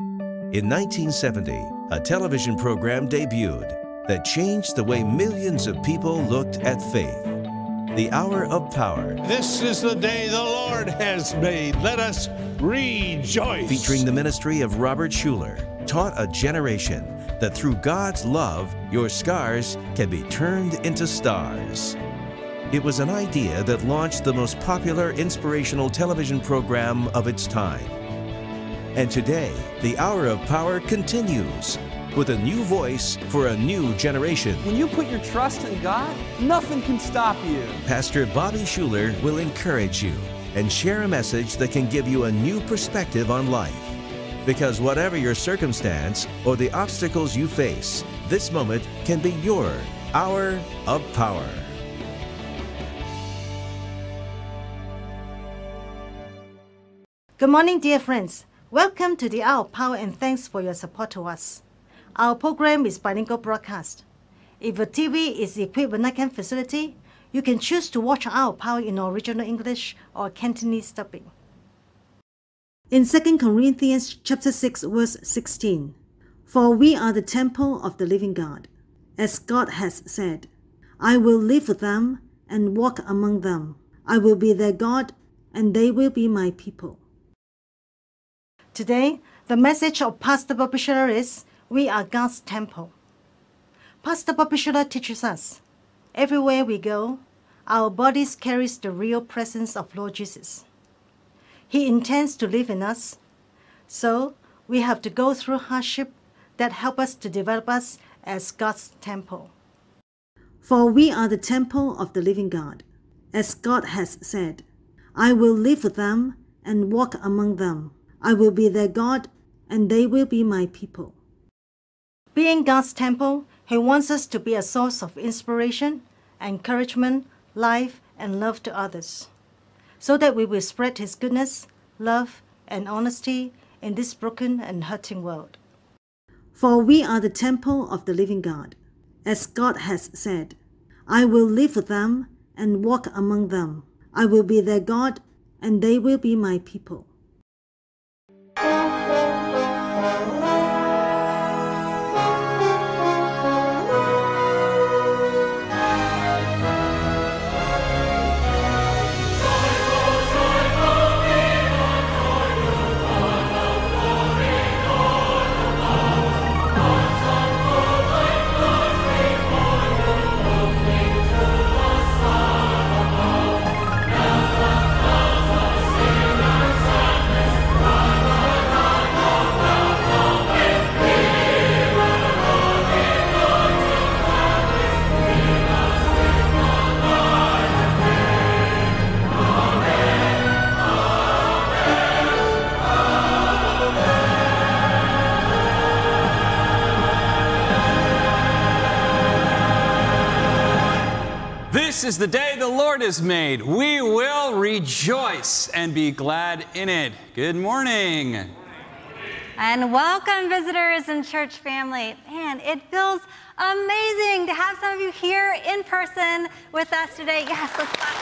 In 1970, a television program debuted that changed the way millions of people looked at faith. The Hour of Power, This is the day the Lord has made. Let us rejoice. featuring the ministry of Robert Schuller, taught a generation that through God's love, your scars can be turned into stars. It was an idea that launched the most popular inspirational television program of its time. And today, the Hour of Power continues with a new voice for a new generation. When you put your trust in God, nothing can stop you. Pastor Bobby Schuller will encourage you and share a message that can give you a new perspective on life. Because whatever your circumstance or the obstacles you face, this moment can be your hour of power. Good morning, dear friends. Welcome to the Hour of Power and thanks for your support to us. Our program is bilingual broadcast. If your TV is equipped with NICAM facility, you can choose to watch Hour of Power in original English or Cantonese dubbing. In 2 Corinthians chapter 6 verse 16, For we are the temple of the living God, as God has said, I will live with them and walk among them. I will be their God, and they will be my people. Today, the message of Pastor Schuller is We are God's temple. Pastor Schuller teaches us everywhere we go, our bodies carries the real presence of Lord Jesus. He intends to live in us, so we have to go through hardship that help us to develop us as God's temple. For we are the temple of the living God, as God has said, I will live with them and walk among them. I will be their God, and they will be my people. Being God's temple, He wants us to be a source of inspiration, encouragement, life, and love to others, so that we will spread His goodness, love, and honesty in this broken and hurting world. For we are the temple of the living God, as God has said, I will live with them and walk among them. I will be their God, and they will be my people. Is the day the Lord has made. We will rejoice and be glad in it. Good morning. And welcome, visitors and church family. Man, it feels amazing to have some of you here in person with us today. Yes, let's clap.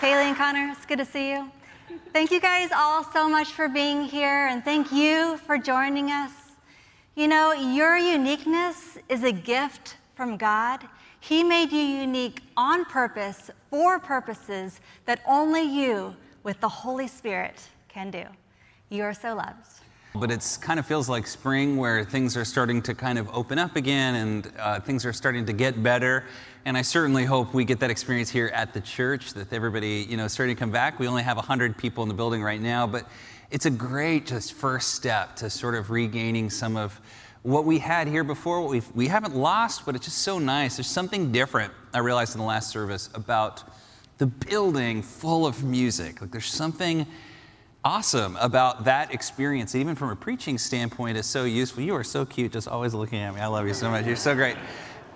Kaylee and Connor, it's good to see you. Thank you guys all so much for being here, and thank you for joining us. You know, your uniqueness is a gift from God. He made you unique on purpose for purposes that only you, with the Holy Spirit, can do. You are so loved. But it kind of feels like spring where things are starting to kind of open up again and uh, things are starting to get better. And I certainly hope we get that experience here at the church, that everybody, you know, starting to come back. We only have 100 people in the building right now, but it's a great just first step to sort of regaining some of what we had here before. What we've, we haven't lost, but it's just so nice. There's something different, I realized in the last service, about the building full of music. Like there's something awesome about that experience. Even from a preaching standpoint, it's so useful. You are so cute, just always looking at me. I love you so much. You're so great.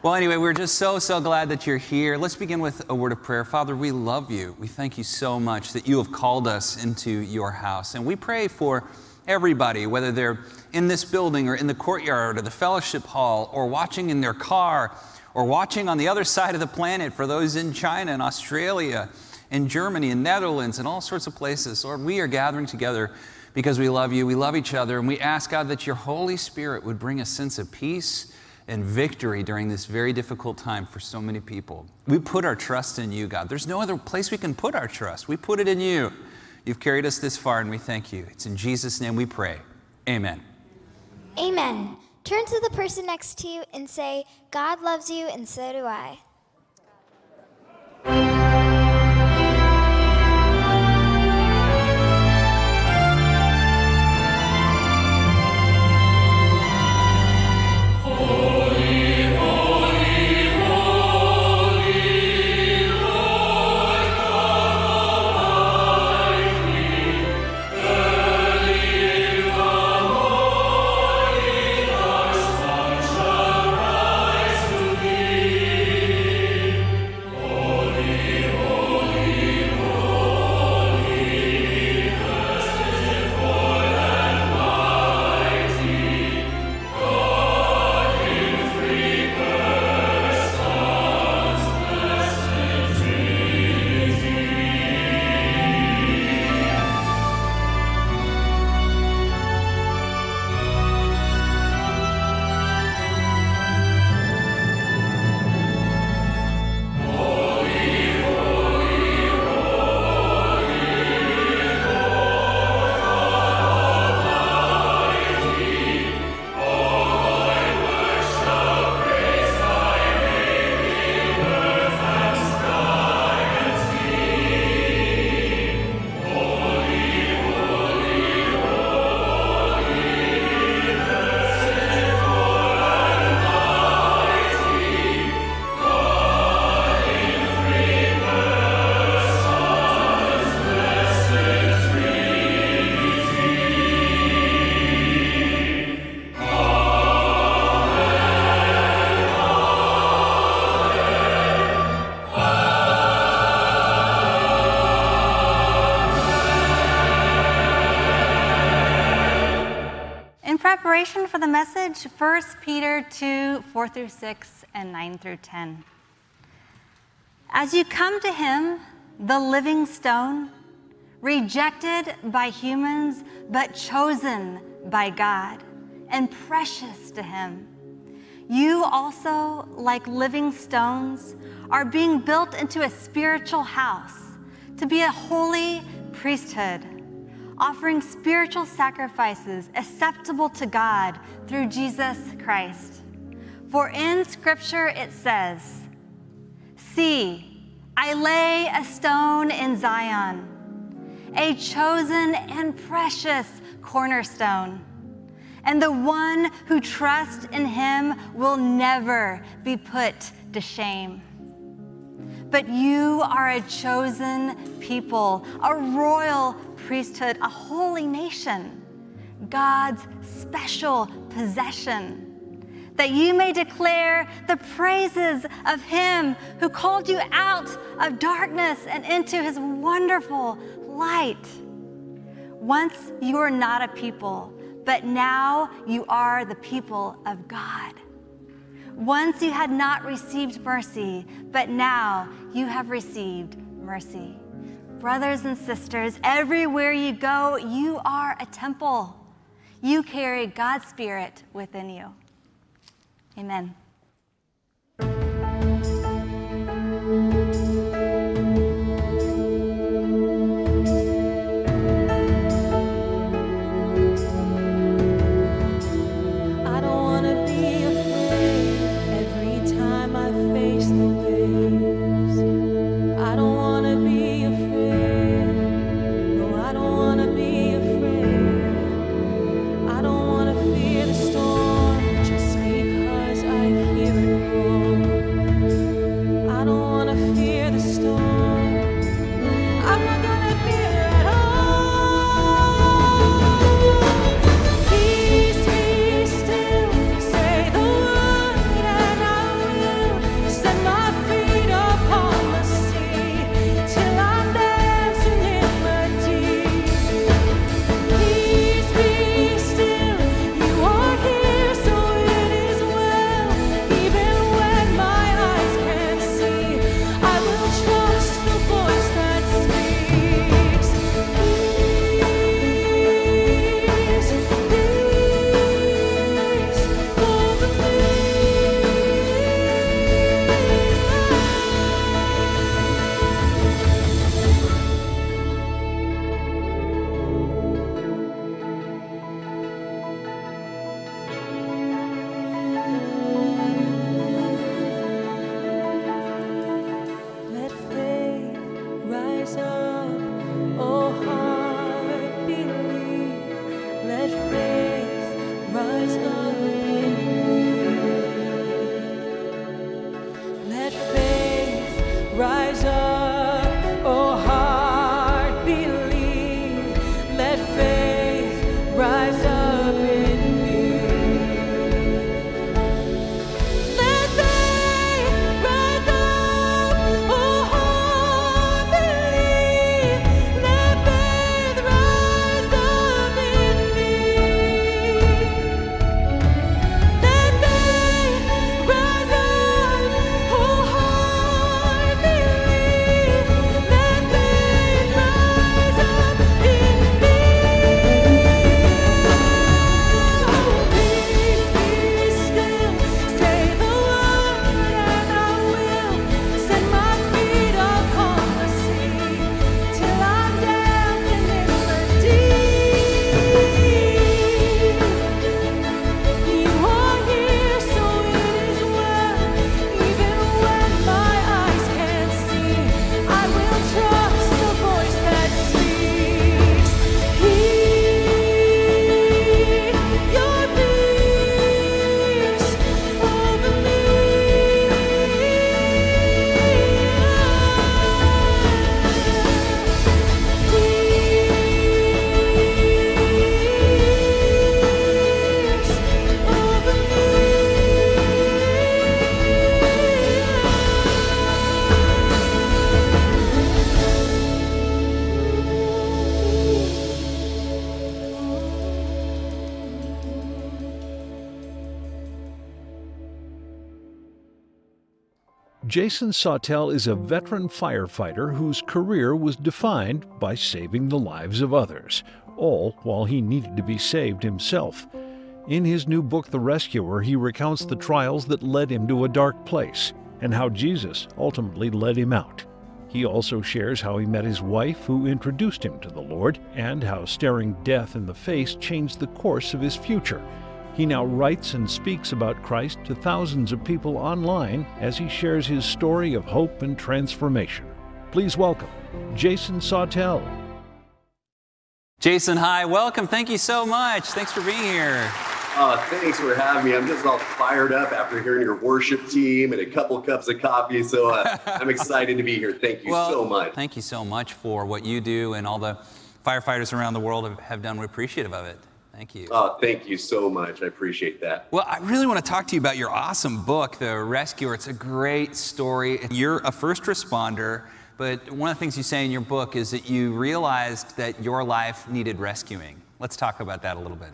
Well, anyway, we're just so, so glad that you're here. Let's begin with a word of prayer. Father, we love you. We thank you so much that you have called us into your house. And we pray for everybody, whether they're in this building or in the courtyard or the fellowship hall or watching in their car or watching on the other side of the planet for those in China and Australia and Germany and Netherlands and all sorts of places. Lord, we are gathering together because we love you, we love each other, and we ask God that your Holy Spirit would bring a sense of peace and victory during this very difficult time for so many people. We put our trust in you, God. There's no other place we can put our trust. We put it in you. You've carried us this far, and we thank you. It's in Jesus' name we pray. Amen. Amen. Turn to the person next to you and say, God loves you, and so do I. for the message, 1 Peter 2 4 through 6 and 9 through 10. As you come to him, the living stone, rejected by humans, but chosen by God and precious to him, you also, like living stones, are being built into a spiritual house to be a holy priesthood offering spiritual sacrifices acceptable to God through Jesus Christ. For in Scripture it says, See, I lay a stone in Zion, a chosen and precious cornerstone. And the one who trusts in him will never be put to shame. But you are a chosen people, a royal priesthood, a holy nation, God's special possession, that you may declare the praises of Him who called you out of darkness and into His wonderful light. Once you were not a people, but now you are the people of God. Once you had not received mercy, but now you have received mercy. Brothers and sisters, everywhere you go, you are a temple. You carry God's Spirit within you. Amen. Jason Sawtell is a veteran firefighter whose career was defined by saving the lives of others, all while he needed to be saved himself. In his new book, The Rescuer, he recounts the trials that led him to a dark place and how Jesus ultimately led him out. He also shares how he met his wife, who introduced him to the Lord, and how staring death in the face changed the course of his future. He now writes and speaks about Christ to thousands of people online as he shares his story of hope and transformation. Please welcome Jason Sawtell. Jason, hi, welcome. Thank you so much. Thanks for being here. Uh, thanks for having me. I'm just all fired up after hearing your worship team and a couple cups of coffee. So uh, I'm excited to be here. Thank you well, so much. Thank you so much for what you do and all the firefighters around the world have, have done. We're appreciative of it. Thank you. Oh, thank you so much. I appreciate that. Well, I really want to talk to you about your awesome book, The Rescuer. It's a great story. You're a first responder, but one of the things you say in your book is that you realized that your life needed rescuing. Let's talk about that a little bit.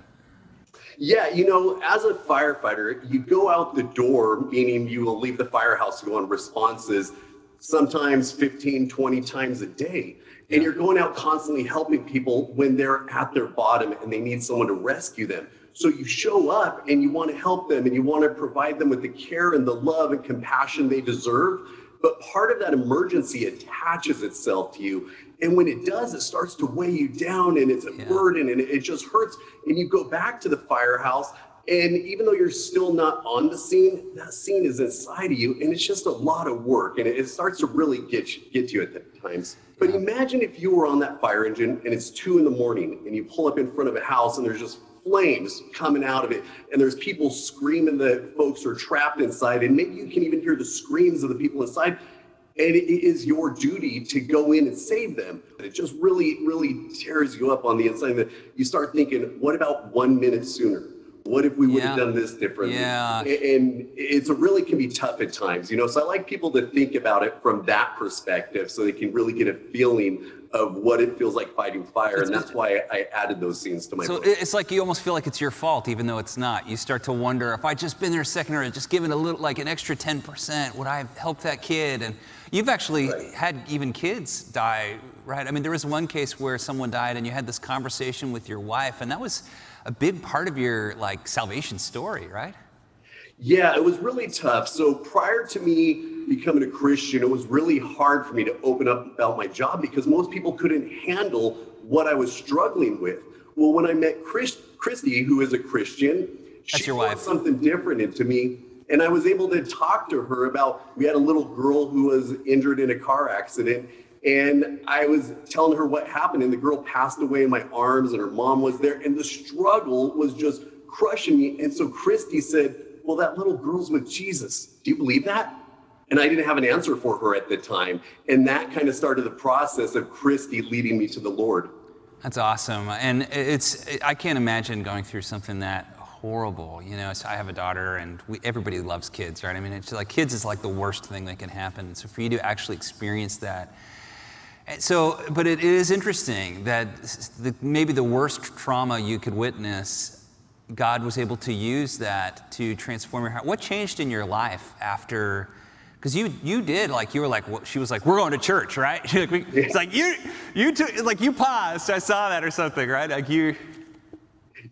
Yeah, you know, as a firefighter, you go out the door, meaning you will leave the firehouse to go on responses sometimes 15, 20 times a day. And you're going out constantly helping people when they're at their bottom and they need someone to rescue them. So you show up and you want to help them and you want to provide them with the care and the love and compassion they deserve. But part of that emergency attaches itself to you. And when it does, it starts to weigh you down and it's a Yeah. burden and it just hurts. And you go back to the firehouse. And even though you're still not on the scene, that scene is inside of you. And it's just a lot of work. And it, starts to really get you, get you at times. But imagine if you were on that fire engine and it's two in the morning and you pull up in front of a house and there's just flames coming out of it and there's people screaming that folks are trapped inside and maybe you can even hear the screams of the people inside and it is your duty to go in and save them it just really really tears you up on the inside that you start thinking what about one minute sooner what if we would have done this differently Yeah. And it's a really can be tough at times you know so i like people to think about it from that perspective so they can really get a feeling of what it feels like fighting fire and that's why i added those scenes to my So book it's like you almost feel like it's your fault, even though it's not. You start to wonder if I just been there a second or just given a little, like an extra 10%, would I have helped that kid? And you've actually Right. had even kids die, right? I mean, there was one case where someone died and you had this conversation with your wife, and that was a big part of your like salvation story, right? Yeah, it was really tough. So prior to me becoming a Christian, it was really hard for me to open up about my job because most people couldn't handle what I was struggling with. Well, when I met Chris, Christy, who is a Christian, That's she your brought wife. something different into me. And I was able to talk to her about, we had a little girl who was injured in a car accident. And I was telling her what happened, and the girl passed away in my arms, and her mom was there. And the struggle was just crushing me. And so Christy said, Well, that little girl's with Jesus. Do you believe that? And I didn't have an answer for her at the time. And that kind of started the process of Christy leading me to the Lord. That's awesome. And it's, I can't imagine going through something that horrible. You know, so I have a daughter and we, everybody loves kids, right? I mean, it's like kids is like the worst thing that can happen. So for you to actually experience that. And So, but it is interesting that the, maybe the worst trauma you could witness, God was able to use that to transform your heart. What changed in your life after? Because you you did like you were like well, she was like we're going to church right? Like, we- It's like you you took like you paused. I saw that or something right? Like you.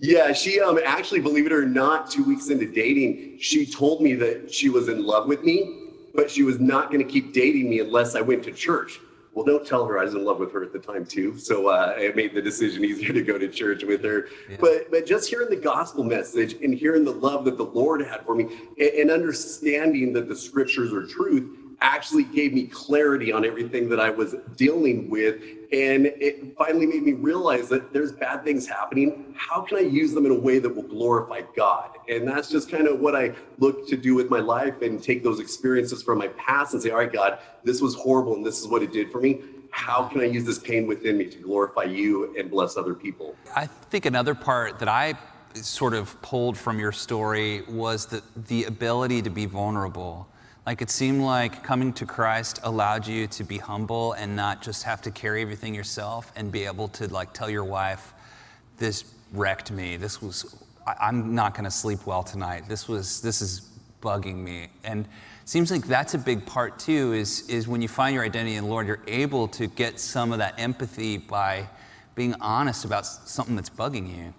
Yeah, she um actually, believe it or not, two weeks into dating, she told me that she was in love with me, but she was not going to keep dating me unless I went to church. Well, don't tell her I was in love with her at the time too. So uh, it made the decision easier to go to church with her. But but just hearing the gospel message and hearing the love that the Lord had for me, and, and understanding that the scriptures are truth, actually gave me clarity on everything that I was dealing with. And it finally made me realize that there's bad things happening. How can I use them in a way that will glorify God? And that's just kind of what I look to do with my life and take those experiences from my past and say, all right, God, this was horrible and this is what it did for me. How can I use this pain within me to glorify you and bless other people? I think another part that I sort of pulled from your story was the, the ability to be vulnerable. Like it seemed like coming to Christ allowed you to be humble and not just have to carry everything yourself and be able to like tell your wife, this wrecked me. This was, I, I'm not going to sleep well tonight. This was, this is bugging me. And Seems like that's a big part too, is, is when you find your identity in the Lord, you're able to get some of that empathy by being honest about something that's bugging you.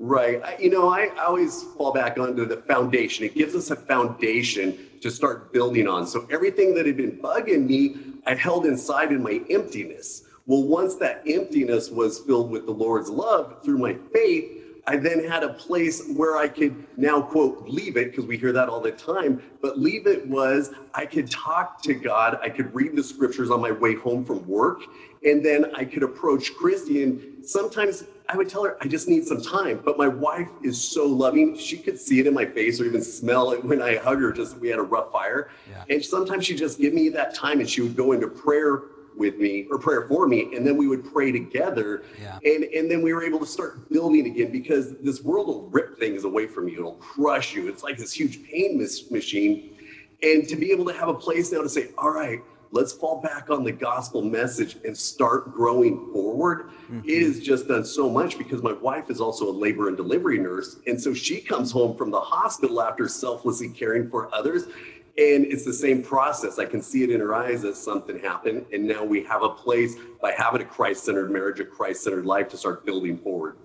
Right. You know, I, I always fall back onto the foundation. It gives us a foundation to start building on. So everything that had been bugging me, I held inside in my emptiness. Well, once that emptiness was filled with the Lord's love through my faith, I then had a place where I could now quote leave it because we hear that all the time. But leave it was I could talk to God, I could read the scriptures on my way home from work, and then I could approach Christy. And sometimes I would tell her I just need some time. But my wife is so loving; she could see it in my face or even smell it when I hug her. Just we had a rough fire, Yeah. and sometimes she'd just give me that time, and she would go into prayer with me or prayer for me and then we would pray together Yeah. and and then we were able to start building again because this world will rip things away from you it'll crush you it's like this huge pain mis- machine and to be able to have a place now to say all right let's fall back on the gospel message and start growing forward it mm-hmm. has just done so much because my wife is also a labor and delivery nurse and so she comes home from the hospital after selflessly caring for others and it's the same process. I can see it in her eyes as something happened. And now we have a place by having a Christ centered marriage, a Christ centered life to start building forward.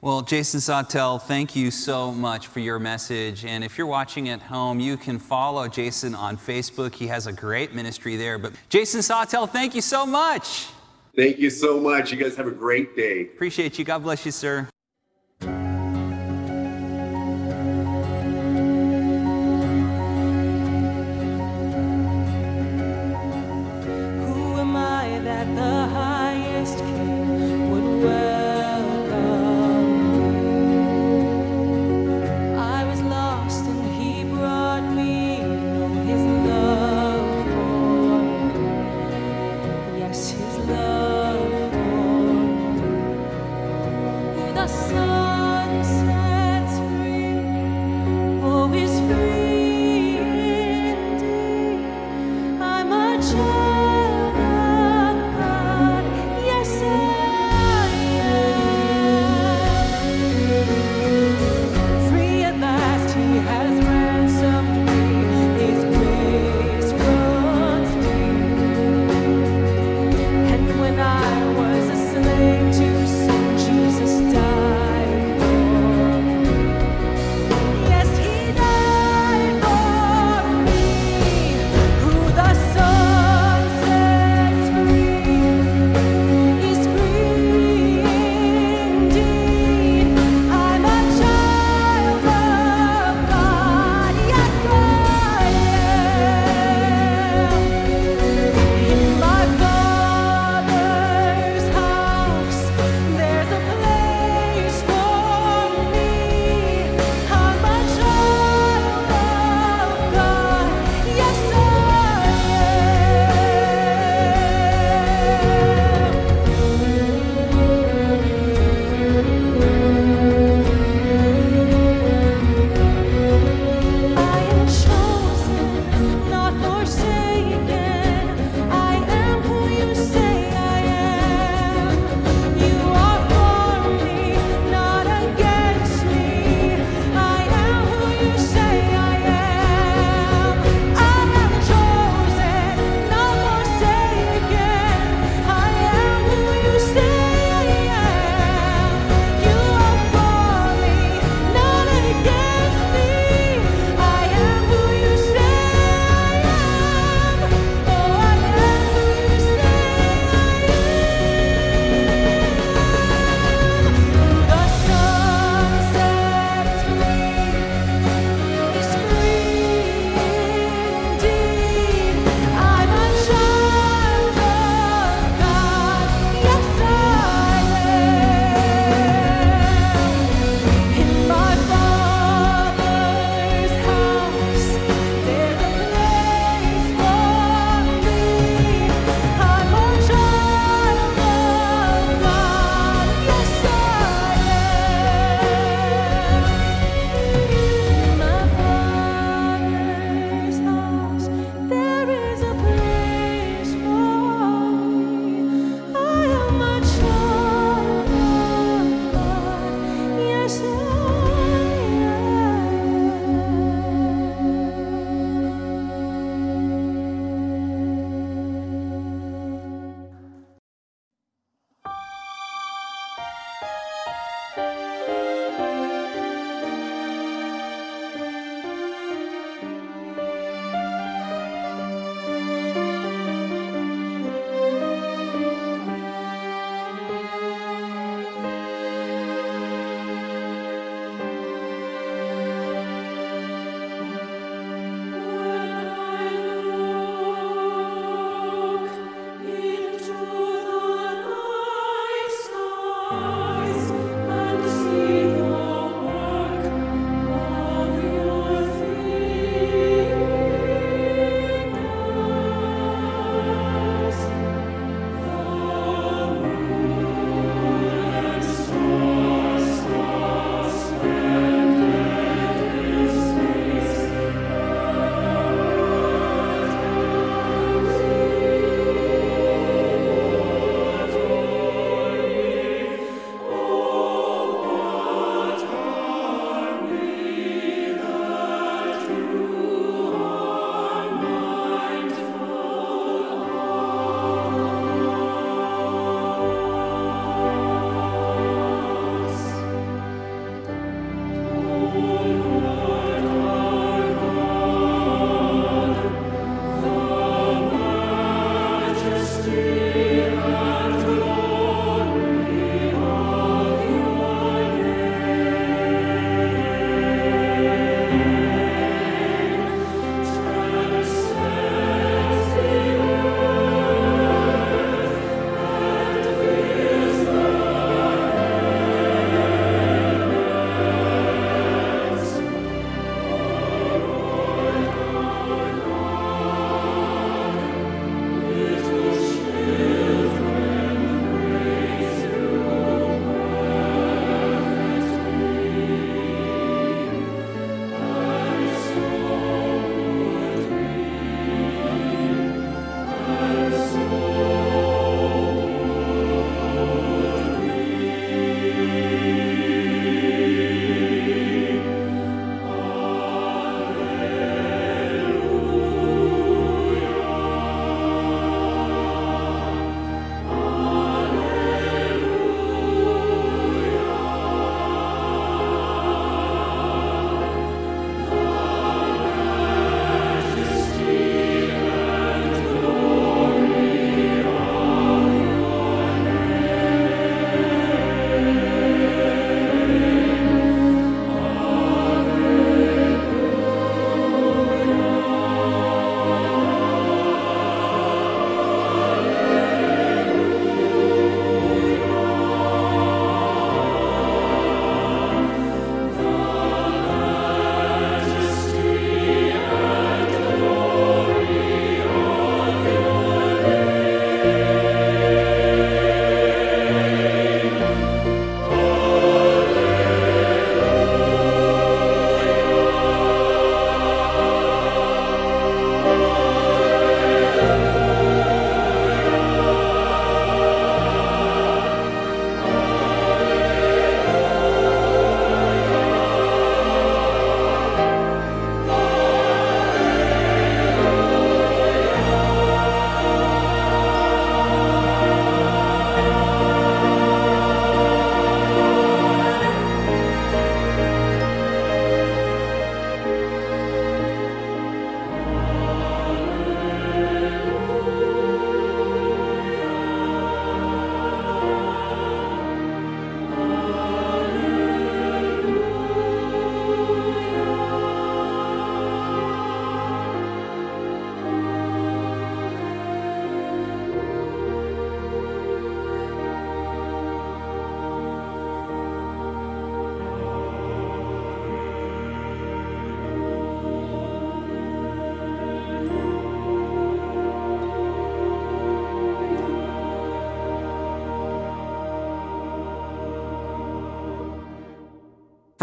Well, Jason Sawtell, thank you so much for your message. And if you're watching at home, you can follow Jason on Facebook. He has a great ministry there. But Jason Sawtell, thank you so much. Thank you so much. You guys have a great day. Appreciate you. God bless you, sir.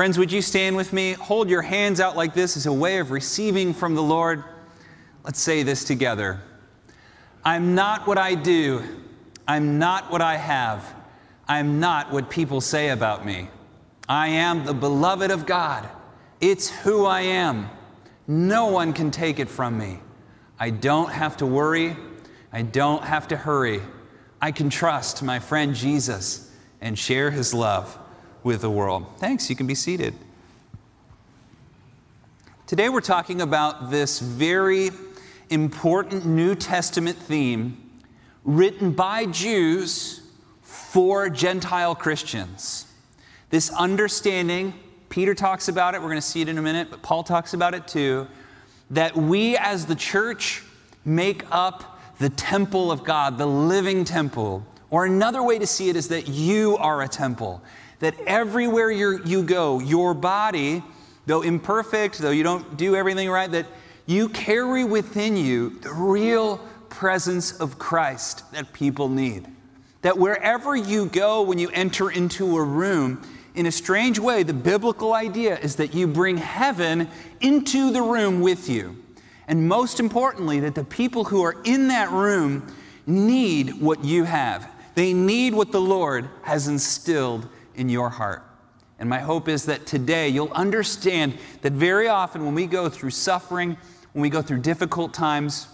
Friends, would you stand with me? Hold your hands out like this as a way of receiving from the Lord. Let's say this together. I'm not what I do. I'm not what I have. I'm not what people say about me. I am the beloved of God. It's who I am. No one can take it from me. I don't have to worry. I don't have to hurry. I can trust my friend Jesus and share his love with the world. Thanks, you can be seated. Today we're talking about this very important New Testament theme written by Jews for Gentile Christians. This understanding, Peter talks about it, we're going to see it in a minute, but Paul talks about it too, that we as the church make up the temple of God, the living temple. Or another way to see it is that you are a temple that everywhere you go, your body, though imperfect, though you don't do everything right, that you carry within you the real presence of Christ that people need. That wherever you go, when you enter into a room, in a strange way, the biblical idea is that you bring heaven into the room with you. And most importantly, that the people who are in that room need what you have. They need what the Lord has instilled in your heart. And my hope is that today you'll understand that very often when we go through suffering, when we go through difficult times,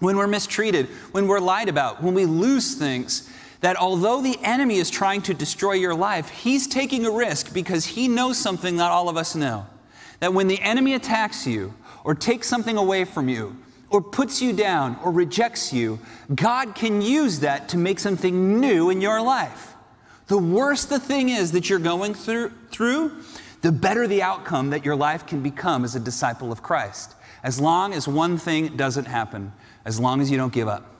when we're mistreated, when we're lied about, when we lose things, that although the enemy is trying to destroy your life, he's taking a risk because he knows something not all of us know. That when the enemy attacks you, or takes something away from you, or puts you down, or rejects you, God can use that to make something new in your life. The worse the thing is that you're going through, through, the better the outcome that your life can become as a disciple of Christ. As long as one thing doesn't happen, as long as you don't give up,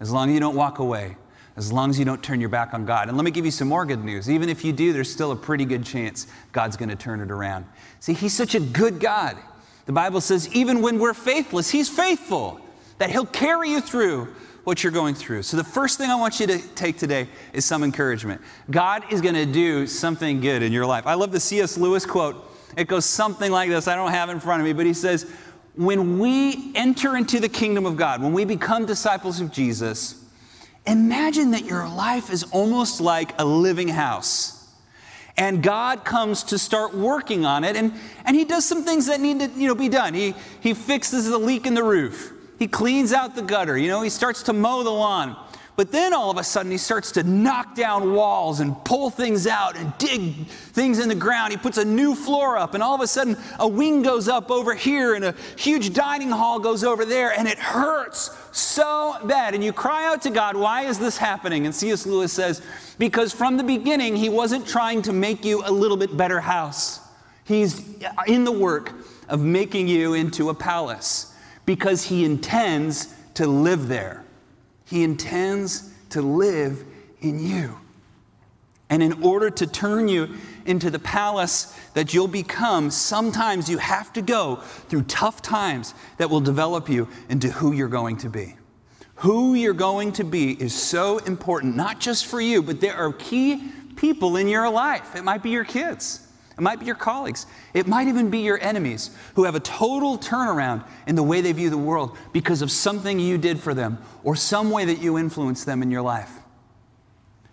as long as you don't walk away, as long as you don't turn your back on God. And let me give you some more good news. Even if you do, there's still a pretty good chance God's going to turn it around. See, He's such a good God. The Bible says, even when we're faithless, He's faithful, that He'll carry you through what you're going through. So, the first thing I want you to take today is some encouragement. God is going to do something good in your life. I love the C.S. Lewis quote. It goes something like this. I don't have it in front of me, but he says, When we enter into the kingdom of God, when we become disciples of Jesus, imagine that your life is almost like a living house. And God comes to start working on it, and, and He does some things that need to you know, be done. He, he fixes the leak in the roof. He cleans out the gutter, you know, he starts to mow the lawn. But then all of a sudden, he starts to knock down walls and pull things out and dig things in the ground. He puts a new floor up, and all of a sudden, a wing goes up over here, and a huge dining hall goes over there, and it hurts so bad. And you cry out to God, Why is this happening? And C.S. Lewis says, Because from the beginning, he wasn't trying to make you a little bit better house, he's in the work of making you into a palace because he intends to live there. He intends to live in you. And in order to turn you into the palace that you'll become, sometimes you have to go through tough times that will develop you into who you're going to be. Who you're going to be is so important, not just for you, but there are key people in your life. It might be your kids, it might be your colleagues. It might even be your enemies who have a total turnaround in the way they view the world because of something you did for them or some way that you influenced them in your life.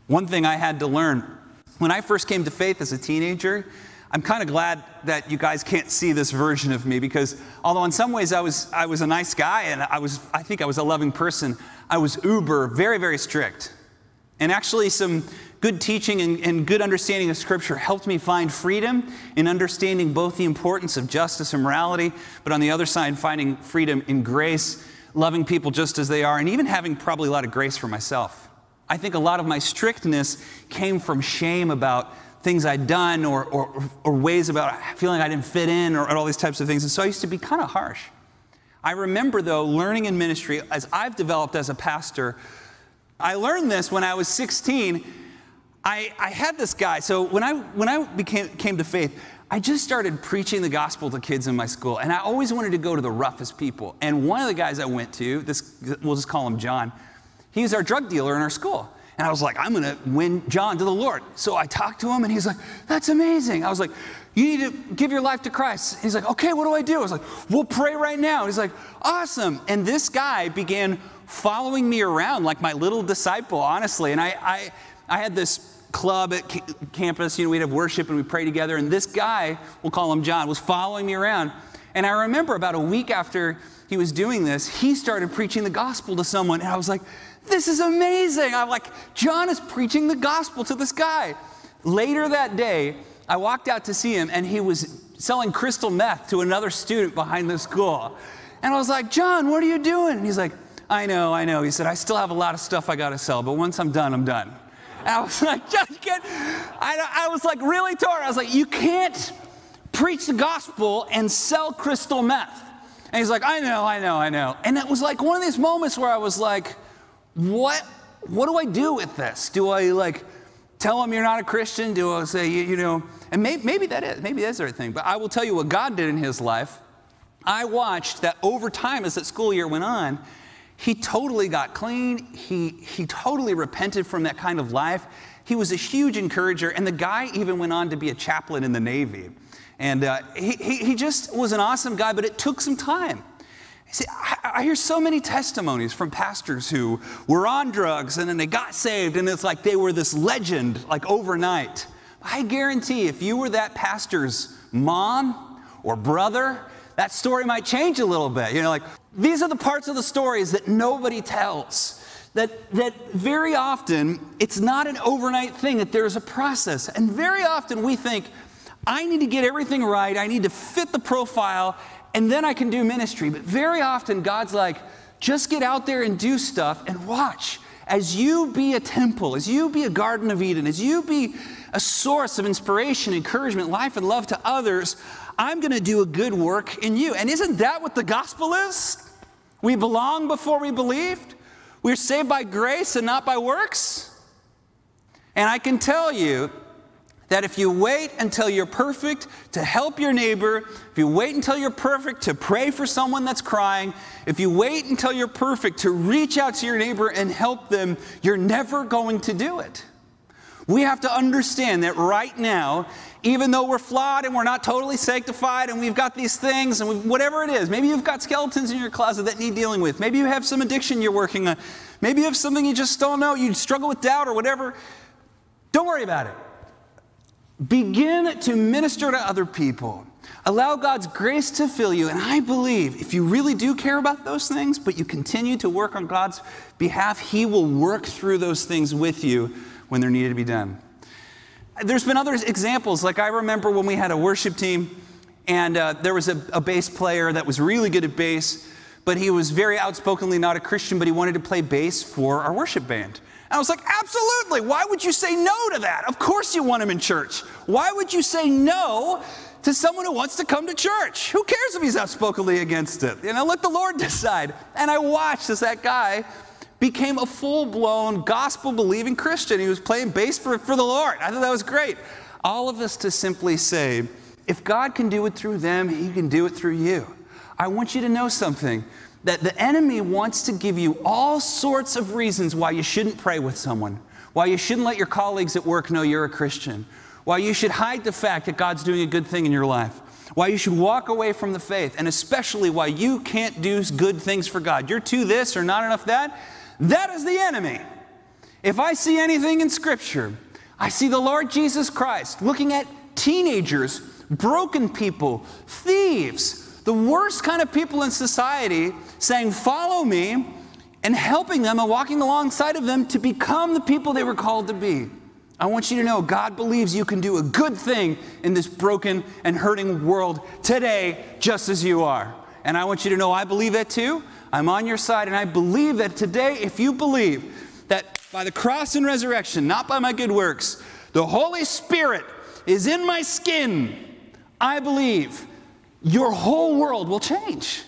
One thing I had to learn when I first came to faith as a teenager, I'm kind of glad that you guys can't see this version of me because although in some ways I was, I was a nice guy and I, was, I think I was a loving person, I was uber, very, very strict. And actually, some good teaching and, and, good understanding of Scripture helped me find freedom in understanding both the importance of justice and morality, but on the other side, finding freedom in grace, loving people just as they are, and even having probably a lot of grace for myself. I think a lot of my strictness came from shame about things I'd done or, or, or ways about feeling I didn't fit in or, or all these types of things. And so I used to be kind of harsh. I remember, though, learning in ministry, as I've developed as a pastor, I learned this when I was 16 I, I had this guy. So when I, when I became, came to faith, I just started preaching the gospel to kids in my school. And I always wanted to go to the roughest people. And one of the guys I went to, this, we'll just call him John, he was our drug dealer in our school. And I was like, I'm going to win John to the Lord. So I talked to him, and he's like, That's amazing. I was like, You need to give your life to Christ. He's like, Okay, what do I do? I was like, We'll pray right now. He's like, Awesome. And this guy began following me around like my little disciple, honestly. And I, I, I had this club at ca- campus, you know, we'd have worship and we pray together. And this guy, we'll call him John, was following me around. And I remember about a week after he was doing this, he started preaching the gospel to someone. And I was like, this is amazing. I'm like, John is preaching the gospel to this guy. Later that day, I walked out to see him, and he was selling crystal meth to another student behind the school. And I was like, John, what are you doing? And he's like, I know, I know. He said, I still have a lot of stuff I got to sell, but once I'm done, I'm done. I was like, you can't. I, I was like really torn. I was like, you can't preach the gospel and sell crystal meth. And he's like, I know, I know, I know. And it was like one of these moments where I was like, what, what do I do with this? Do I like tell him you're not a Christian? Do I say, you, you know, and maybe, maybe that is, maybe that's the right thing. But I will tell you what God did in his life. I watched that over time as that school year went on, he totally got clean. He, he totally repented from that kind of life. He was a huge encourager, and the guy even went on to be a chaplain in the Navy. And uh, he, he, he just was an awesome guy, but it took some time. See, I, I hear so many testimonies from pastors who were on drugs and then they got saved, and it's like they were this legend, like overnight. I guarantee if you were that pastor's mom or brother, that story might change a little bit. You know, like these are the parts of the stories that nobody tells. That, that very often it's not an overnight thing, that there's a process. And very often we think, I need to get everything right, I need to fit the profile, and then I can do ministry. But very often God's like, just get out there and do stuff and watch. As you be a temple, as you be a Garden of Eden, as you be a source of inspiration, encouragement, life, and love to others, I'm going to do a good work in you. And isn't that what the gospel is? We belong before we believed. We're saved by grace and not by works. And I can tell you that if you wait until you're perfect to help your neighbor, if you wait until you're perfect to pray for someone that's crying, if you wait until you're perfect to reach out to your neighbor and help them, you're never going to do it. We have to understand that right now, even though we're flawed and we're not totally sanctified and we've got these things and whatever it is, maybe you've got skeletons in your closet that need dealing with. Maybe you have some addiction you're working on. Maybe you have something you just don't know. You struggle with doubt or whatever. Don't worry about it. Begin to minister to other people. Allow God's grace to fill you. And I believe if you really do care about those things, but you continue to work on God's behalf, He will work through those things with you when they're needed to be done. There's been other examples. Like I remember when we had a worship team, and uh, there was a, a bass player that was really good at bass, but he was very outspokenly not a Christian, but he wanted to play bass for our worship band. I was like, absolutely. Why would you say no to that? Of course you want him in church. Why would you say no to someone who wants to come to church? Who cares if he's outspokenly against it? You know, let the Lord decide. And I watched as that guy became a full blown gospel believing Christian. He was playing bass for, for the Lord. I thought that was great. All of us to simply say, if God can do it through them, he can do it through you. I want you to know something that the enemy wants to give you all sorts of reasons why you shouldn't pray with someone, why you shouldn't let your colleagues at work know you're a Christian, why you should hide the fact that God's doing a good thing in your life, why you should walk away from the faith, and especially why you can't do good things for God. You're too this or not enough that. That is the enemy. If I see anything in Scripture, I see the Lord Jesus Christ looking at teenagers, broken people, thieves, the worst kind of people in society saying, Follow me, and helping them and walking alongside of them to become the people they were called to be. I want you to know God believes you can do a good thing in this broken and hurting world today, just as you are. And I want you to know I believe that too. I'm on your side, and I believe that today, if you believe that by the cross and resurrection, not by my good works, the Holy Spirit is in my skin, I believe your whole world will change.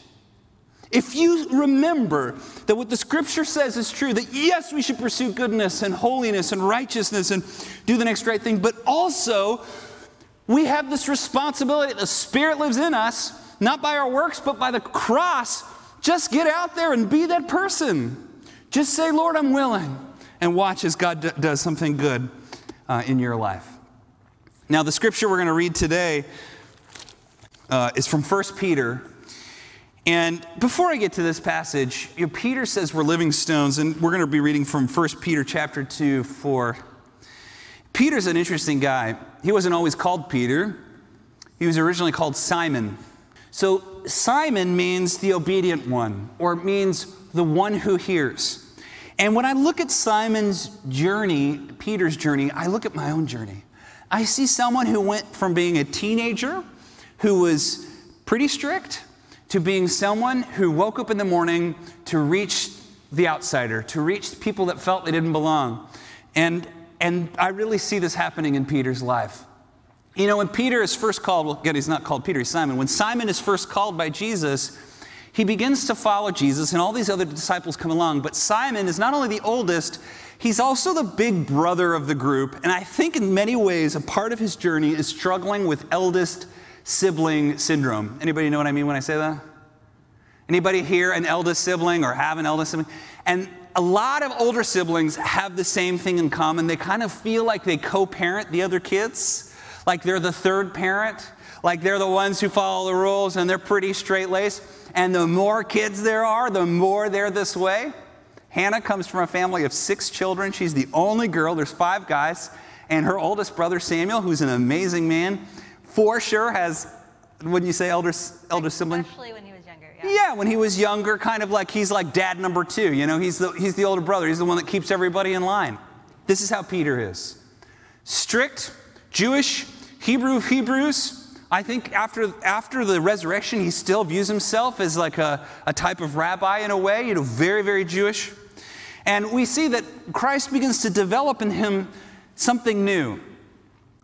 If you remember that what the scripture says is true, that yes, we should pursue goodness and holiness and righteousness and do the next right thing, but also we have this responsibility. The Spirit lives in us, not by our works, but by the cross. Just get out there and be that person. Just say, Lord, I'm willing. and watch as God d- does something good uh, in your life. Now, the scripture we're going to read today uh, is from 1 Peter. And before I get to this passage, you know, Peter says we're living stones, and we're going to be reading from 1 Peter chapter 2 for. Peter's an interesting guy. He wasn't always called Peter, he was originally called Simon. So, Simon means the obedient one, or it means the one who hears. And when I look at Simon's journey, Peter's journey, I look at my own journey. I see someone who went from being a teenager who was pretty strict to being someone who woke up in the morning to reach the outsider, to reach people that felt they didn't belong. And, and I really see this happening in Peter's life. You know, when Peter is first called, well, again, he's not called Peter, he's Simon. When Simon is first called by Jesus, he begins to follow Jesus, and all these other disciples come along. But Simon is not only the oldest, he's also the big brother of the group. And I think in many ways, a part of his journey is struggling with eldest sibling syndrome. Anybody know what I mean when I say that? Anybody here an eldest sibling or have an eldest sibling? And a lot of older siblings have the same thing in common. They kind of feel like they co parent the other kids like they're the third parent, like they're the ones who follow the rules and they're pretty straight laced. And the more kids there are, the more they're this way. Hannah comes from a family of six children. She's the only girl, there's five guys. And her oldest brother, Samuel, who's an amazing man, for sure has, wouldn't you say, elder, elder sibling? Especially when he was younger. Yeah. Yeah, when he was younger, kind of like he's like dad number two. You know, he's the, he's the older brother. He's the one that keeps everybody in line. This is how Peter is strict, Jewish, Hebrew Hebrews. I think after, after the resurrection, he still views himself as like a, a type of rabbi in a way, you know, very, very Jewish. And we see that Christ begins to develop in him something new.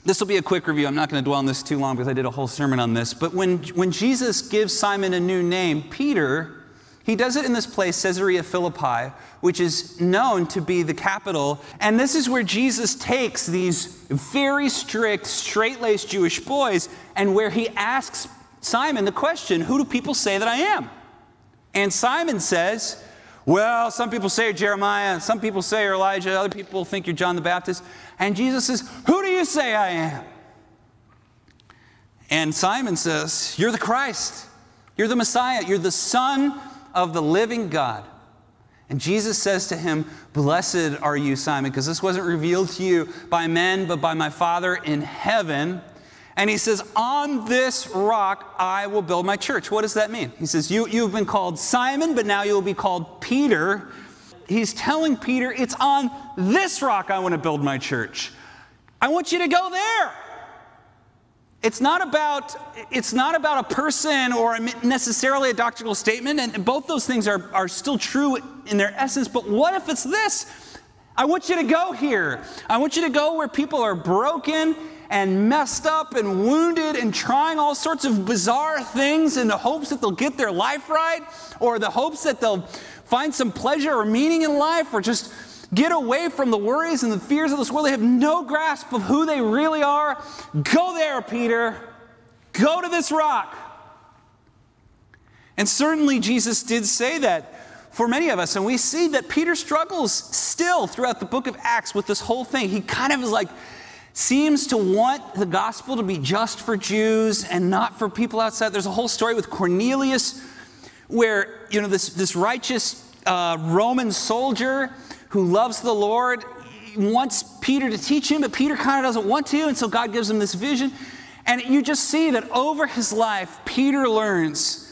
This will be a quick review. I'm not going to dwell on this too long because I did a whole sermon on this. But when, when Jesus gives Simon a new name, Peter, he does it in this place, Caesarea Philippi, which is known to be the capital. And this is where Jesus takes these very strict, straight laced Jewish boys and where he asks Simon the question, Who do people say that I am? And Simon says, Well, some people say you're Jeremiah, some people say you're Elijah, other people think you're John the Baptist. And Jesus says, Who do you say I am? And Simon says, You're the Christ. You're the Messiah. You're the Son of the living God. And Jesus says to him, Blessed are you, Simon, because this wasn't revealed to you by men, but by my Father in heaven. And he says, On this rock I will build my church. What does that mean? He says, you, You've been called Simon, but now you will be called Peter. He's telling Peter, It's on this rock I want to build my church. I want you to go there. It's not about it's not about a person or necessarily a doctrinal statement, and both those things are, are still true in their essence. But what if it's this? I want you to go here. I want you to go where people are broken and messed up and wounded and trying all sorts of bizarre things in the hopes that they'll get their life right, or the hopes that they'll find some pleasure or meaning in life, or just Get away from the worries and the fears of this world. They have no grasp of who they really are. Go there, Peter. Go to this rock. And certainly Jesus did say that for many of us. And we see that Peter struggles still throughout the book of Acts with this whole thing. He kind of is like, seems to want the gospel to be just for Jews and not for people outside. There's a whole story with Cornelius where, you know, this, this righteous uh, Roman soldier who loves the Lord wants Peter to teach him, but Peter kind of doesn't want to, and so God gives him this vision. And you just see that over his life, Peter learns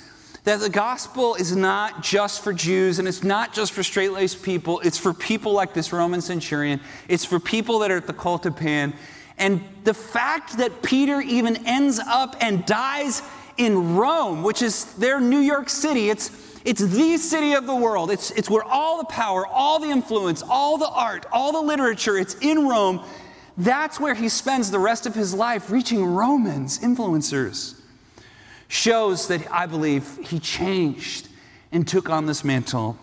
that the gospel is not just for Jews and it's not just for straight laced people. It's for people like this Roman centurion, it's for people that are at the cult of Pan. And the fact that Peter even ends up and dies in Rome, which is their New York City, it's it's the city of the world. It's, it's where all the power, all the influence, all the art, all the literature, it's in Rome. That's where he spends the rest of his life reaching Romans, influencers. Shows that I believe he changed and took on this mantle.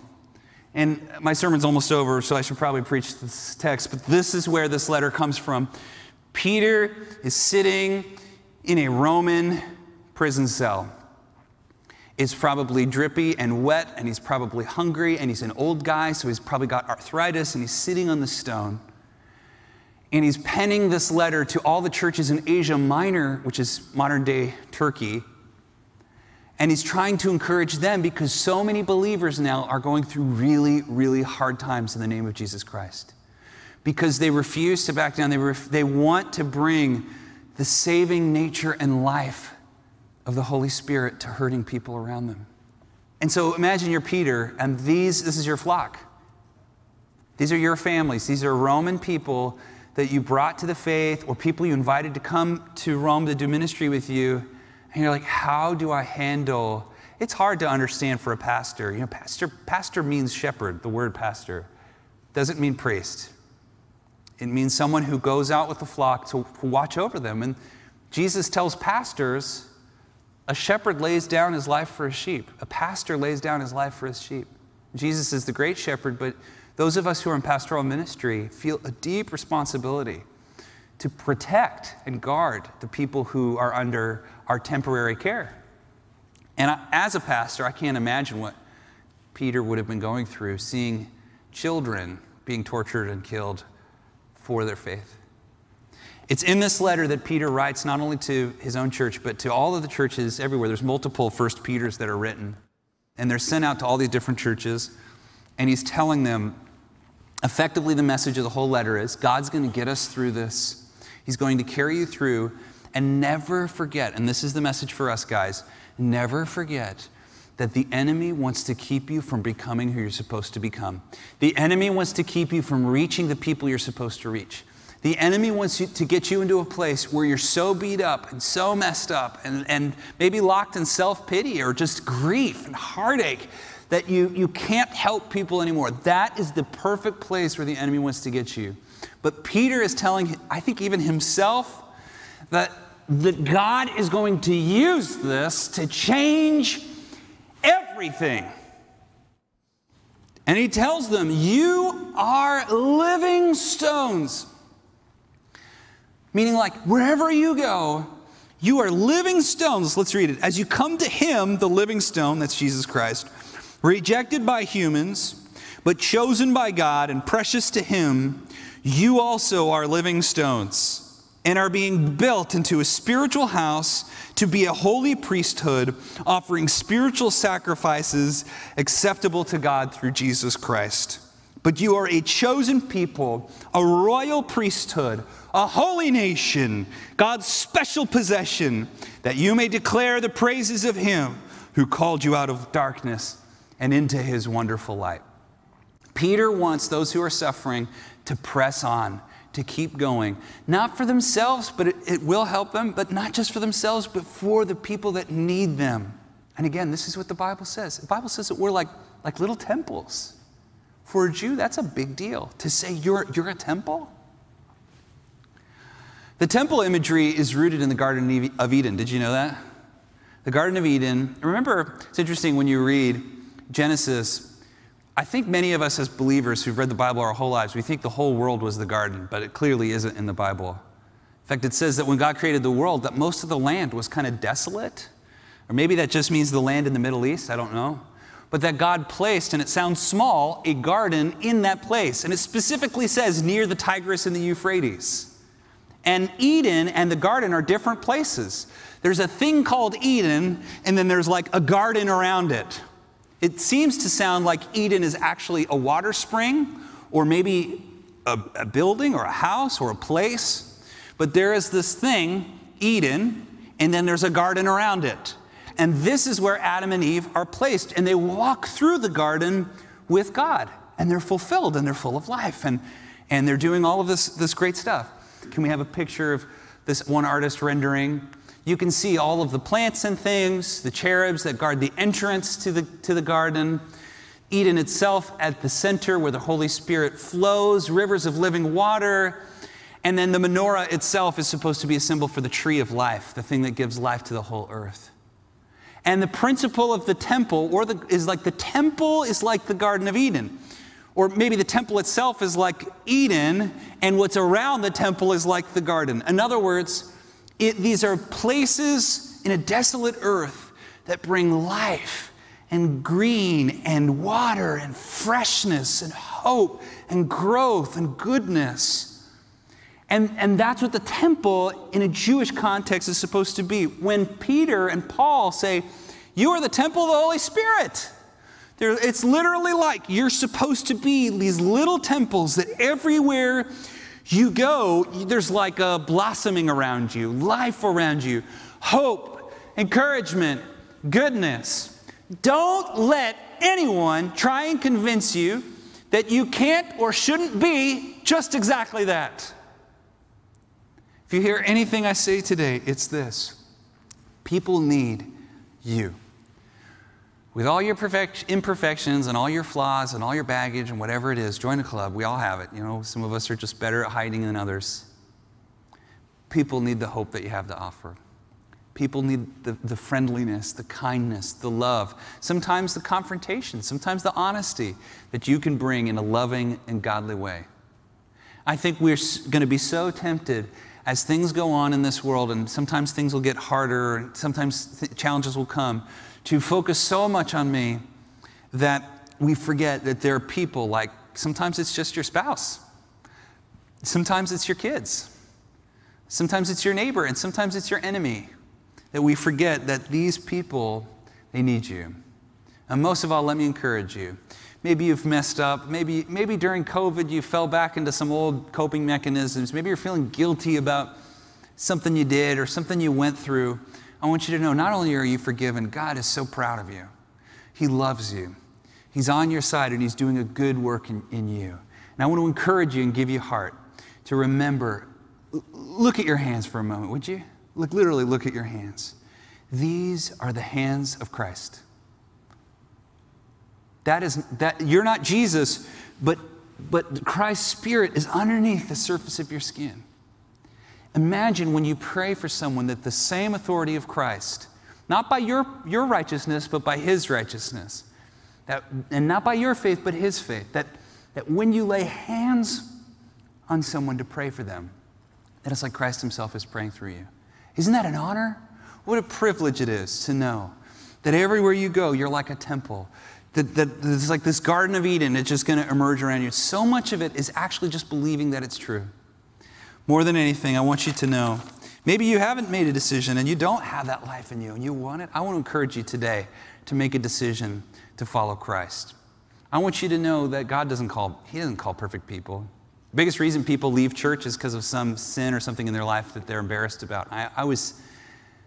And my sermon's almost over, so I should probably preach this text, but this is where this letter comes from. Peter is sitting in a Roman prison cell. Is probably drippy and wet, and he's probably hungry, and he's an old guy, so he's probably got arthritis, and he's sitting on the stone. And he's penning this letter to all the churches in Asia Minor, which is modern day Turkey. And he's trying to encourage them because so many believers now are going through really, really hard times in the name of Jesus Christ. Because they refuse to back down, they, ref- they want to bring the saving nature and life of the Holy Spirit to hurting people around them. And so imagine you're Peter, and these, this is your flock. These are your families. These are Roman people that you brought to the faith or people you invited to come to Rome to do ministry with you. And you're like, how do I handle? It's hard to understand for a pastor. You know, pastor, pastor means shepherd, the word pastor. Doesn't mean priest. It means someone who goes out with the flock to watch over them. And Jesus tells pastors, a shepherd lays down his life for his sheep. A pastor lays down his life for his sheep. Jesus is the great shepherd, but those of us who are in pastoral ministry feel a deep responsibility to protect and guard the people who are under our temporary care. And as a pastor, I can't imagine what Peter would have been going through seeing children being tortured and killed for their faith. It's in this letter that Peter writes not only to his own church, but to all of the churches everywhere. There's multiple First Peters that are written, and they're sent out to all these different churches, and he's telling them effectively the message of the whole letter is God's going to get us through this. He's going to carry you through, and never forget, and this is the message for us guys never forget that the enemy wants to keep you from becoming who you're supposed to become. The enemy wants to keep you from reaching the people you're supposed to reach. The enemy wants you to get you into a place where you're so beat up and so messed up and, and maybe locked in self pity or just grief and heartache that you, you can't help people anymore. That is the perfect place where the enemy wants to get you. But Peter is telling, I think even himself, that, that God is going to use this to change everything. And he tells them, You are living stones. Meaning, like, wherever you go, you are living stones. Let's read it. As you come to him, the living stone, that's Jesus Christ, rejected by humans, but chosen by God and precious to him, you also are living stones and are being built into a spiritual house to be a holy priesthood, offering spiritual sacrifices acceptable to God through Jesus Christ. But you are a chosen people, a royal priesthood, a holy nation, God's special possession, that you may declare the praises of Him who called you out of darkness and into His wonderful light. Peter wants those who are suffering to press on, to keep going, not for themselves, but it, it, will help them, but not just for themselves, but for the people that need them. And again, this is what the Bible says. The Bible says that we're like, like little temples. For a Jew, that's a big deal. To say you're, you're a temple? The temple imagery is rooted in the Garden of Eden. Did you know that? The Garden of Eden. Remember, it's interesting when you read Genesis. I think many of us as believers who've read the Bible our whole lives, we think the whole world was the garden, but it clearly isn't in the Bible. In fact, it says that when God created the world, that most of the land was kind of desolate. Or maybe that just means the land in the Middle East, I don't know but that God placed, and it sounds small, a garden in that place. And it specifically says near the Tigris and the Euphrates. And Eden and the garden are different places. There's a thing called Eden, and then there's like a garden around it. It seems to sound like Eden is actually a water spring, or maybe a, a building, or a house, or a place. But there is this thing, Eden, and then there's a garden around it. And this is where Adam and Eve are placed. And they walk through the garden with God. And they're fulfilled and they're full of life. And, and they're doing all of this, this great stuff. Can we have a picture of this one artist rendering? You can see all of the plants and things, the cherubs that guard the entrance to the, to the garden, Eden itself at the center where the Holy Spirit flows, rivers of living water. And then the menorah itself is supposed to be a symbol for the tree of life, the thing that gives life to the whole earth. And the principle of the temple or the, is like the temple is like the Garden of Eden. Or maybe the temple itself is like Eden, and what's around the temple is like the garden. In other words, it, these are places in a desolate earth that bring life and green and water and freshness and hope and growth and goodness. And, and that's what the temple in a Jewish context is supposed to be. When Peter and Paul say, You are the temple of the Holy Spirit, it's literally like you're supposed to be these little temples that everywhere you go, there's like a blossoming around you, life around you, hope, encouragement, goodness. Don't let anyone try and convince you that you can't or shouldn't be just exactly that. If you hear anything I say today, it's this people need you. With all your imperfections and all your flaws and all your baggage and whatever it is, join a club. We all have it. You know, some of us are just better at hiding than others. People need the hope that you have to offer. People need the, the friendliness, the kindness, the love, sometimes the confrontation, sometimes the honesty that you can bring in a loving and godly way. I think we're going to be so tempted as things go on in this world, and sometimes things will get harder, and sometimes th- challenges will come to focus so much on me that we forget that there are people like sometimes it's just your spouse, sometimes it's your kids, sometimes it's your neighbor, and sometimes it's your enemy. That we forget that these people, they need you. And most of all, let me encourage you. Maybe you've messed up. Maybe, maybe during COVID you fell back into some old coping mechanisms. Maybe you're feeling guilty about something you did or something you went through. I want you to know not only are you forgiven, God is so proud of you. He loves you. He's on your side and He's doing a good work in, in you. And I want to encourage you and give you heart to remember look at your hands for a moment, would you? Look, literally, look at your hands. These are the hands of Christ. That is that you're not Jesus, but but Christ's spirit is underneath the surface of your skin. Imagine when you pray for someone that the same authority of Christ, not by your, your righteousness, but by his righteousness, that, and not by your faith, but his faith, that, that when you lay hands on someone to pray for them, that it's like Christ himself is praying through you. Isn't that an honor? What a privilege it is to know that everywhere you go, you're like a temple. That, that it's like this Garden of Eden, it's just going to emerge around you. So much of it is actually just believing that it's true. More than anything, I want you to know maybe you haven't made a decision and you don't have that life in you and you want it. I want to encourage you today to make a decision to follow Christ. I want you to know that God doesn't call, He doesn't call perfect people. The biggest reason people leave church is because of some sin or something in their life that they're embarrassed about. I, I, was,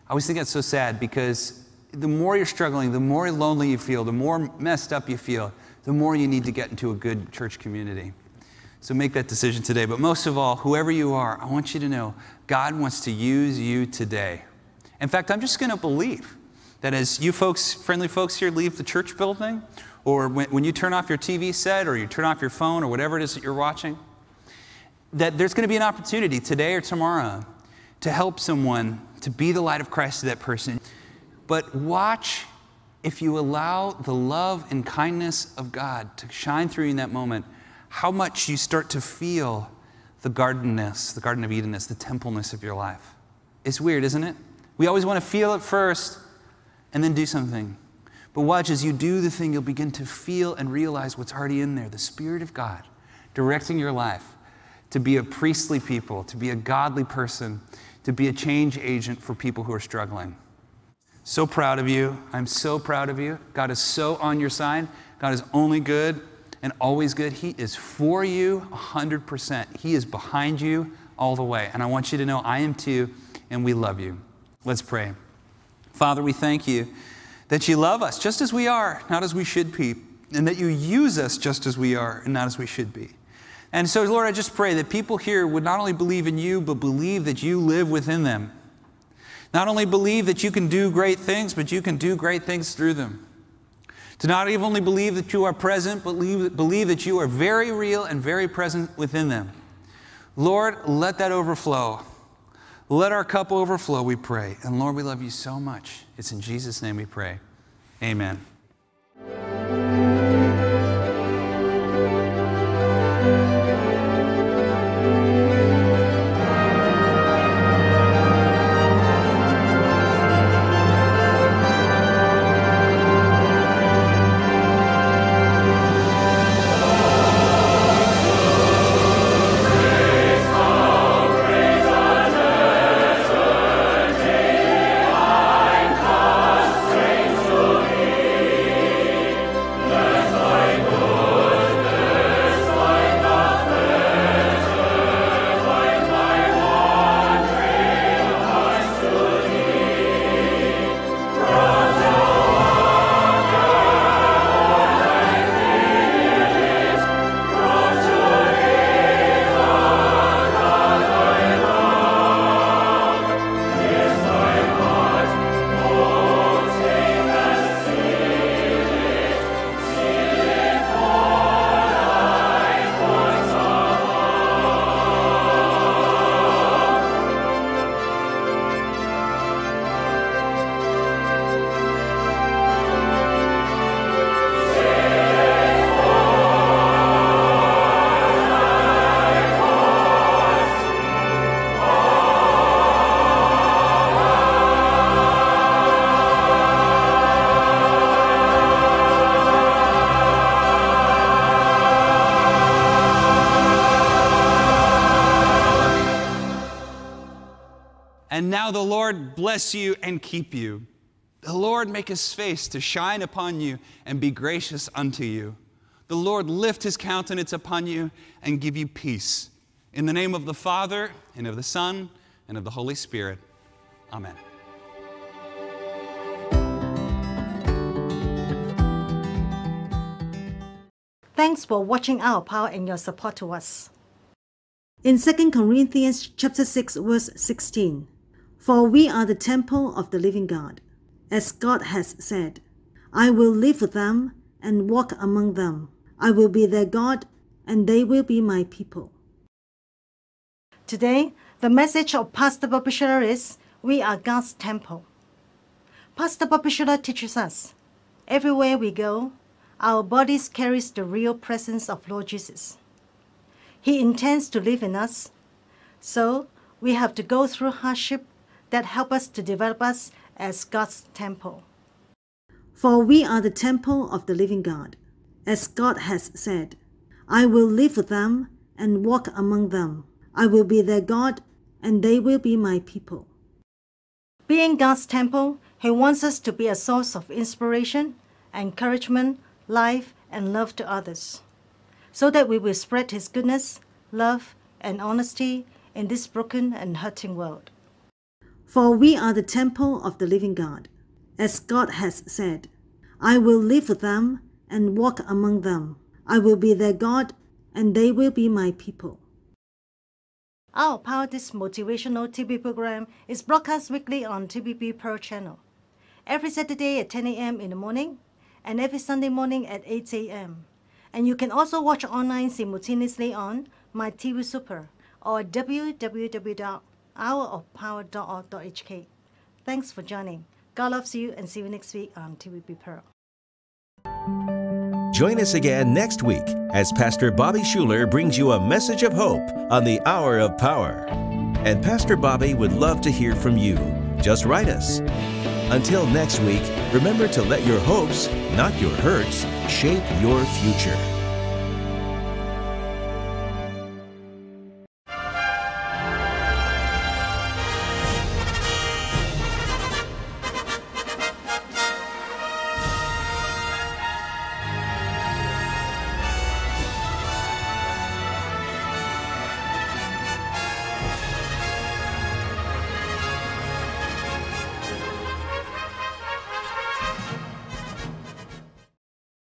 I always think that's so sad because the more you're struggling, the more lonely you feel, the more messed up you feel, the more you need to get into a good church community. So make that decision today. But most of all, whoever you are, I want you to know God wants to use you today. In fact, I'm just going to believe that as you folks, friendly folks here, leave the church building, or when, when you turn off your TV set, or you turn off your phone, or whatever it is that you're watching, that there's going to be an opportunity today or tomorrow to help someone to be the light of Christ to that person. But watch if you allow the love and kindness of God to shine through you in that moment how much you start to feel the gardenness, the Garden of Edenness, the templeness of your life. It's weird, isn't it? We always want to feel it first and then do something. But watch as you do the thing, you'll begin to feel and realize what's already in there the Spirit of God directing your life to be a priestly people, to be a godly person, to be a change agent for people who are struggling. So proud of you. I'm so proud of you. God is so on your side. God is only good and always good. He is for you 100%. He is behind you all the way. And I want you to know I am too, and we love you. Let's pray. Father, we thank you that you love us just as we are, not as we should be, and that you use us just as we are and not as we should be. And so, Lord, I just pray that people here would not only believe in you, but believe that you live within them. Not only believe that you can do great things, but you can do great things through them. To not even only believe that you are present, but believe, believe that you are very real and very present within them. Lord, let that overflow. Let our cup overflow, we pray. And Lord, we love you so much. It's in Jesus' name we pray. Amen. And now the Lord bless you and keep you. The Lord make his face to shine upon you and be gracious unto you. The Lord lift his countenance upon you and give you peace. In the name of the Father, and of the Son, and of the Holy Spirit. Amen. Thanks for watching our power and your support to us. In 2 Corinthians chapter 6 verse 16, For we are the temple of the living God, as God has said, I will live with them and walk among them. I will be their God, and they will be my people. Today, the message of Pastor Schuller is We are God's temple. Pastor Schuller teaches us everywhere we go, our bodies carries the real presence of Lord Jesus. He intends to live in us, so we have to go through hardship that help us to develop us as God's temple. For we are the temple of the living God, as God has said, I will live with them and walk among them. I will be their God, and they will be my people. Being God's temple, He wants us to be a source of inspiration, encouragement, life, and love to others, so that we will spread His goodness, love, and honesty in this broken and hurting world. For we are the temple of the living God, as God has said, I will live with them and walk among them. I will be their God, and they will be my people. Our Power This motivational TV program is broadcast weekly on TVB Pearl channel, every Saturday at 10 a.m. in the morning, and every Sunday morning at 8 a.m. And you can also watch online simultaneously on My TV Super or www.hourofpower.org.hk. Thanks for joining. God loves you and see you next week on TVB Pearl. Join us again next week as Pastor Bobby Schuller brings you a message of hope on the Hour of Power. And Pastor Bobby would love to hear from you. Just write us. Until next week, remember to let your hopes, not your hurts, shape your future.